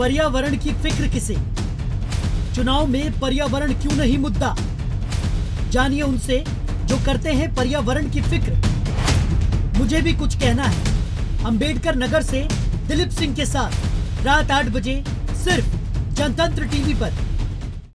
पर्यावरण की फ़िक्र किसे? चुनाव में पर्यावरण क्यों नहीं मुद्दा? जानिए उनसे जो करते हैं पर्यावरण की फ़िक्र। मुझे भी कुछ कहना है। अंबेडकर नगर से दिलीप सिंह के साथ रात आठ बजे सिर्फ़ जनतंत्र टीवी पर।